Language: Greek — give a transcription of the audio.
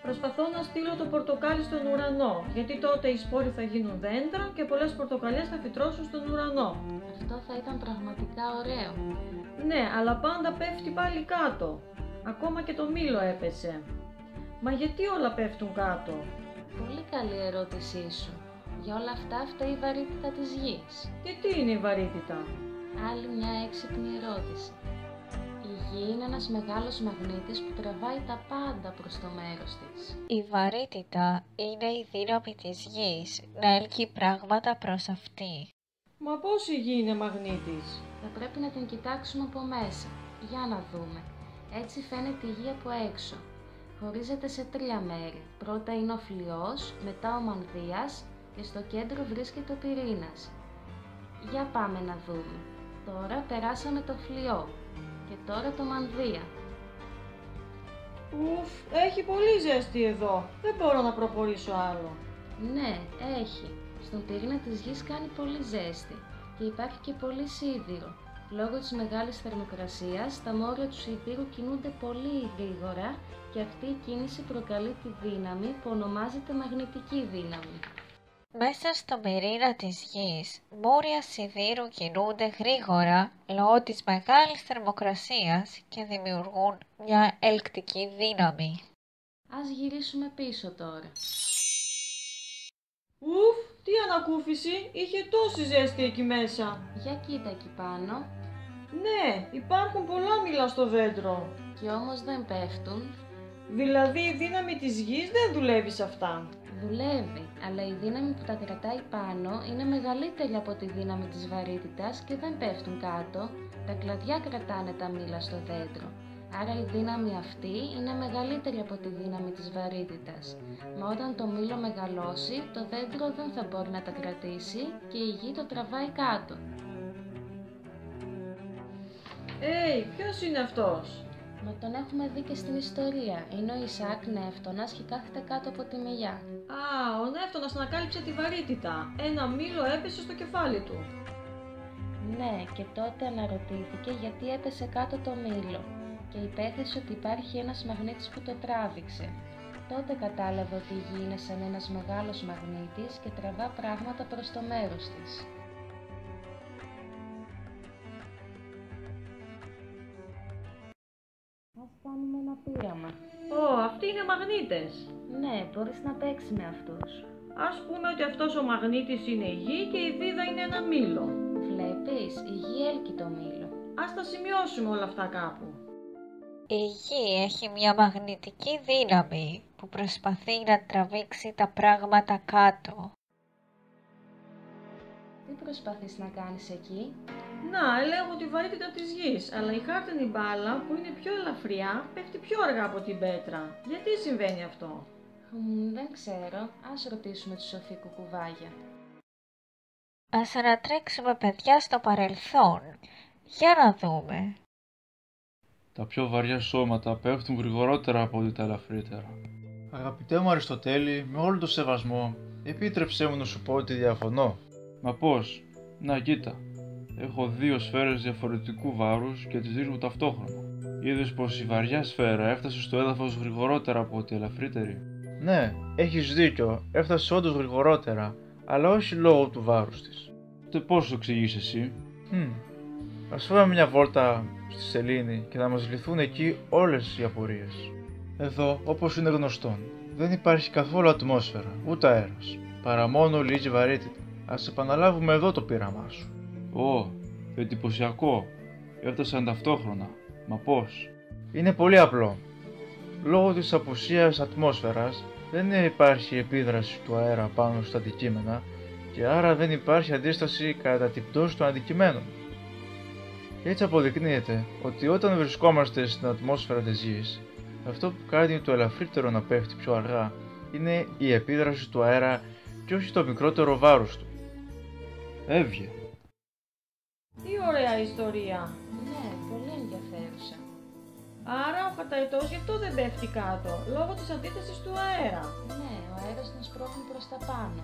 εκεί. Προσπαθώ να στείλω το πορτοκάλι στον ουρανό, γιατί τότε οι σπόροι θα γίνουν δέντρα και πολλές πορτοκαλιές θα φυτρώσουν στον ουρανό. Αυτό θα ήταν πραγματικά ωραίο. Ναι, αλλά πάντα πέφτει πάλι κάτω. Ακόμα και το μήλο έπεσε. Μα γιατί όλα πέφτουν κάτω; Πολύ καλή ερώτησή σου. Για όλα αυτά φταίει η βαρύτητα της γης. Και τι είναι η βαρύτητα; Άλλη μια έξυπνη ερώτηση. Η γη είναι ένας μεγάλος μαγνήτης που τραβάει τα πάντα προς το μέρος της. Η βαρύτητα είναι η δύναμη της γης να έλκει πράγματα προς αυτή. Μα πώς η γη είναι μαγνήτης; Θα πρέπει να την κοιτάξουμε από μέσα. Για να δούμε. Έτσι φαίνεται η γη από έξω. Χωρίζεται σε τρία μέρη. Πρώτα είναι ο φλοιός, μετά ο μανδύας και στο κέντρο βρίσκεται ο πυρήνας. Για πάμε να δούμε. Τώρα περάσαμε το φλοιό και τώρα το μανδύα. Ουφ, έχει πολύ ζέστη εδώ. Δεν μπορώ να προχωρήσω άλλο. Ναι, έχει. Στον πυρήνα της γης κάνει πολύ ζέστη και υπάρχει και πολύ σίδηρο. Λόγω της μεγάλης θερμοκρασίας, τα μόρια του σιδήρου κινούνται πολύ γρήγορα και αυτή η κίνηση προκαλεί τη δύναμη που ονομάζεται μαγνητική δύναμη. Μέσα στο πυρήνα της γης, μόρια σιδήρου κινούνται γρήγορα λόγω της μεγάλης θερμοκρασίας και δημιουργούν μια ελκτική δύναμη. Ας γυρίσουμε πίσω τώρα. Ουφ, τι ανακούφιση, είχε τόση ζέστη εκεί μέσα. Για κοίτα εκεί πάνω Ναι, υπάρχουν πολλά μήλα στο δέντρο. και όμως δεν πέφτουν. Δηλαδή η δύναμη της γης δεν δουλεύει σε αυτά. Δουλεύει, αλλά η δύναμη που τα κρατάει πάνω είναι μεγαλύτερη από τη δύναμη της βαρύτητας και δεν πέφτουν κάτω. Τα κλαδιά κρατάνε τα μήλα στο δέντρο. Άρα η δύναμη αυτή είναι μεγαλύτερη από τη δύναμη της βαρύτητας. Μα όταν το μήλο μεγαλώσει, το δέντρο δεν θα μπορεί να τα κρατήσει και η γη το τραβάει κάτω. Έι, ποιος είναι αυτός; Μα τον έχουμε δει και στην ιστορία. Είναι ο Ισαάκ Νεύτωνας και κάθεται κάτω από τη μελιά. Α, ο Νεύτωνας ανακάλυψε τη βαρύτητα. Ένα μήλο έπεσε στο κεφάλι του. Ναι, και τότε αναρωτήθηκε γιατί έπεσε κάτω το μήλο και υπέθεσε ότι υπάρχει ένας μαγνήτης που το τράβηξε. Τότε κατάλαβε ότι η γη είναι σαν ένας μεγάλος μαγνήτης και τραβά πράγματα προς το μέρος της. Ας κάνουμε ένα πείραμα. Ω, αυτοί είναι μαγνήτες. Ναι, μπορείς να παίξεις με αυτούς. Ας πούμε ότι αυτός ο μαγνήτης είναι η γη και η βίδα είναι ένα μήλο. Βλέπεις, η γη έλκει το μήλο. Ας τα σημειώσουμε όλα αυτά κάπου. Η γη έχει μια μαγνητική δύναμη που προσπαθεί να τραβήξει τα πράγματα κάτω. Τι προσπαθείς να κάνεις εκεί; Να, ελέγχω τη βαρύτητα της γης, αλλά η χάρτινη μπάλα που είναι πιο ελαφριά πέφτει πιο αργά από την πέτρα. Γιατί συμβαίνει αυτό; Μμ, δεν ξέρω. Ας ρωτήσουμε τη Σοφή Κουκουβάγια. Ας ανατρέξουμε παιδιά στο παρελθόν. Για να δούμε. Τα πιο βαριά σώματα πέφτουν γρηγορότερα από ό,τι τα ελαφρύτερα. Αγαπητέ μου Αριστοτέλη, με όλο το σεβασμό, επίτρεψέ μου να σου πω ότι διαφωνώ. Μα πώς, να κοίτα. Έχω δύο σφαίρες διαφορετικού βάρους και τις ρίχνω ταυτόχρονα. Είδες πως η βαριά σφαίρα έφτασε στο έδαφος γρηγορότερα από τη ελαφρύτερη; Ναι, έχεις δίκιο, έφτασε όντως γρηγορότερα, αλλά όχι λόγω του βάρους της. Τότε πώς το εξηγείς εσύ; Hm. Ας φάμε μια βόλτα στη σελήνη και να μας λυθούν εκεί όλες οι απορίες. Εδώ, όπως είναι γνωστόν, δεν υπάρχει καθόλου ατμόσφαιρα, ούτε αέρας, παρά μόνο λίγη βαρύτητα. Ας επαναλάβουμε εδώ το πείραμά σου. Ω, εντυπωσιακό. Έφτασαν ταυτόχρονα. Μα πώς; Είναι πολύ απλό. Λόγω της απουσίας ατμόσφαιρας δεν υπάρχει επίδραση του αέρα πάνω στα αντικείμενα και άρα δεν υπάρχει αντίσταση κατά την πτώση των αντικειμένων. Και έτσι αποδεικνύεται ότι όταν βρισκόμαστε στην ατμόσφαιρα της γης, αυτό που κάνει το ελαφρύτερο να πέφτει πιο αργά είναι η επίδραση του αέρα και όχι το μικρότερο βάρος του. Έβγε. Τι ωραία ιστορία. Ναι, πολύ ενδιαφέρουσα. Άρα ο χαταϊτός γι' αυτό δεν πέφτει κάτω, λόγω της αντίθεσης του αέρα. Ναι, ο αέρας τον σπρώχνει προς τα πάνω.